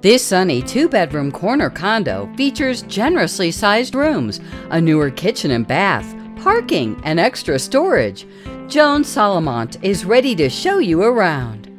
This sunny two bedroom corner condo features generously sized rooms, a newer kitchen and bath, parking, and extra storage. Joan Solomont is ready to show you around.